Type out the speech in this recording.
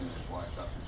and just washed up his